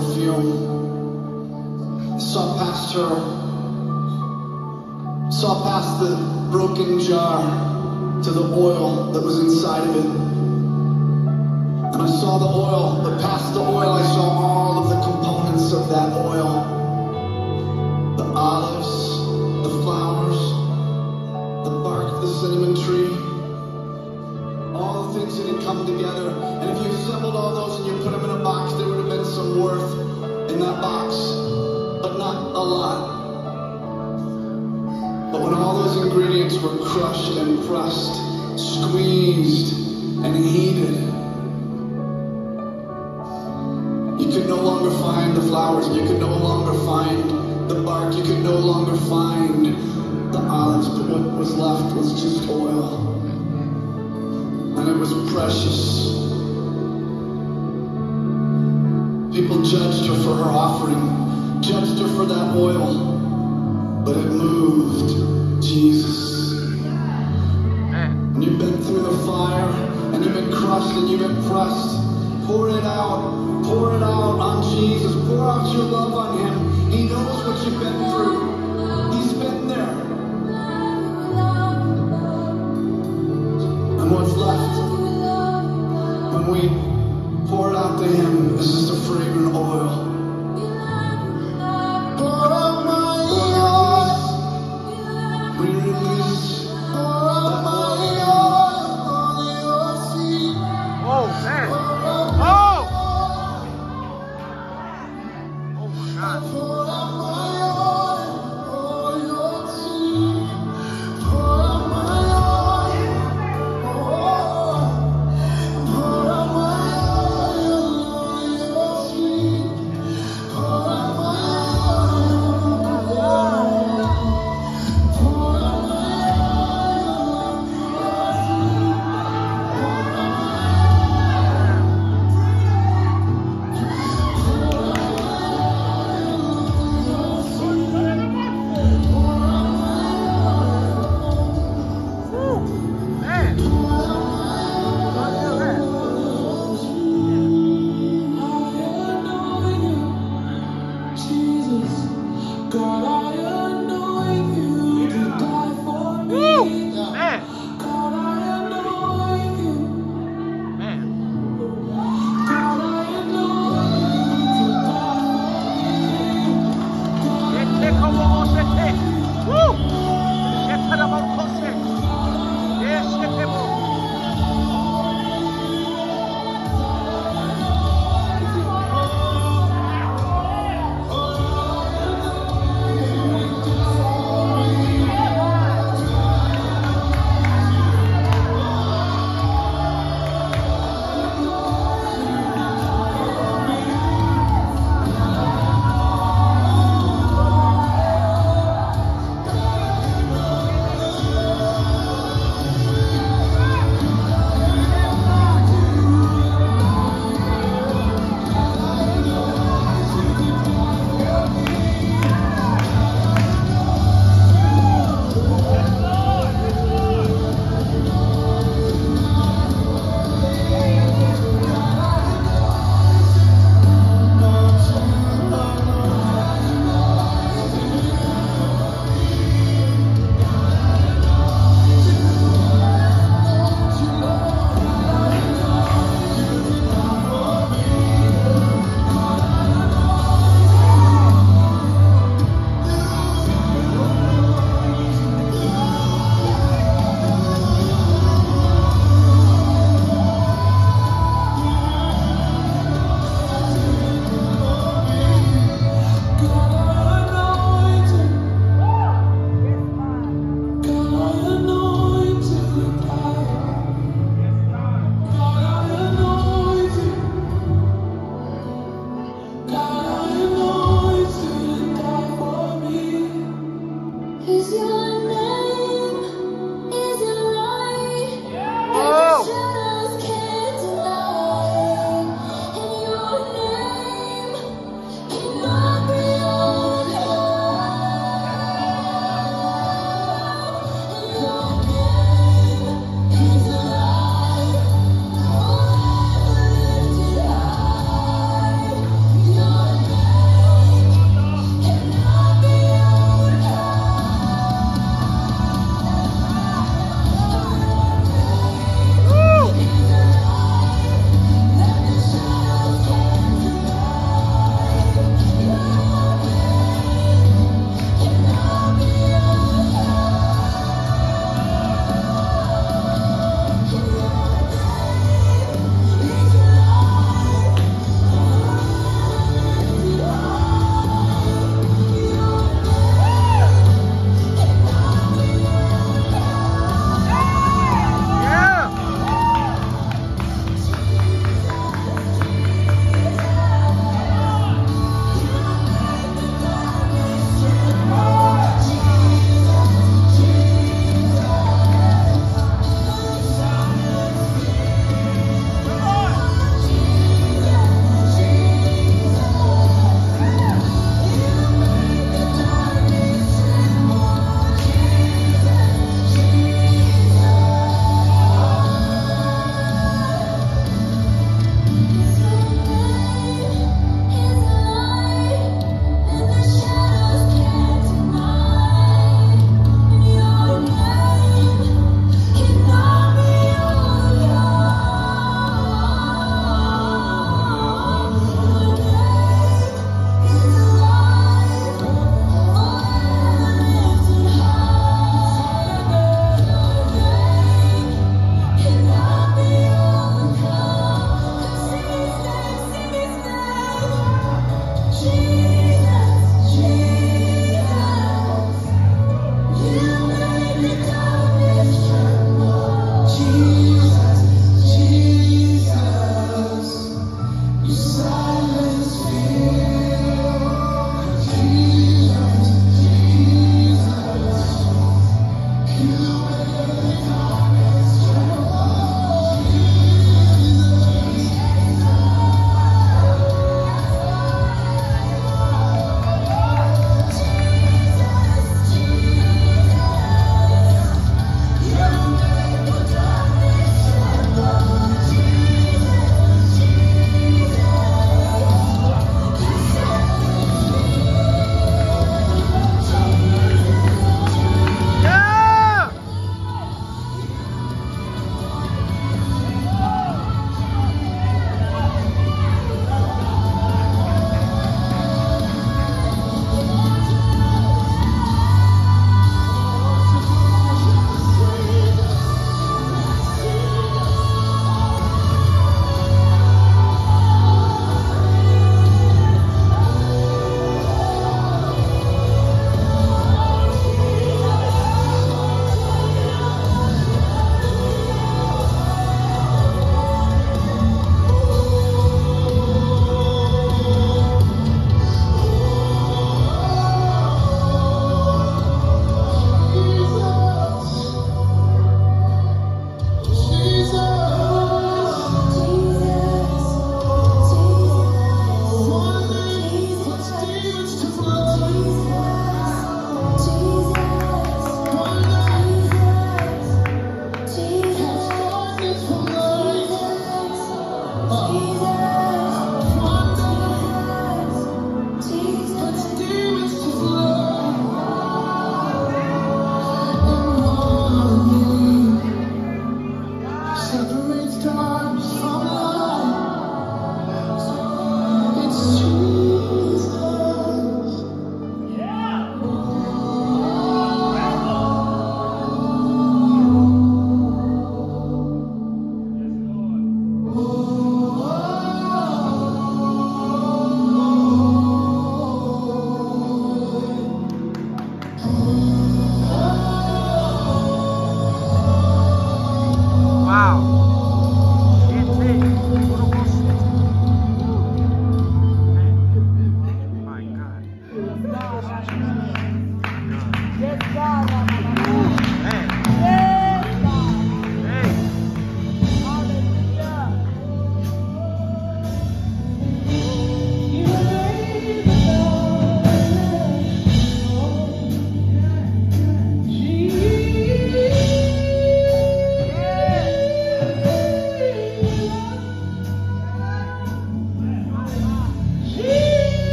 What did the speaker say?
perfume. I saw past her, saw past the broken jar to the oil that was inside of it. And I saw the oil, but past the oil, I saw all of the components of that oil the olives, the flowers, the bark of the cinnamon tree, all the things that had come together. And if you assembled all those and you put them in a box, there would have been some worth in that box, but not a lot. But when all those ingredients were crushed and pressed, squeezed and heated, you could no longer find the flowers, you could no longer find the bark, you could no longer find the olives, but what was left was just oil. Was precious. People judged her for her offering, judged her for that oil, but it moved Jesus. And you've been through the fire, and you've been crushed, and you've been pressed. Pour it out, pour it out on Jesus. Pour out your love on Him. He knows what you've been through. Pour it out to Him This is the fragrant oil. toda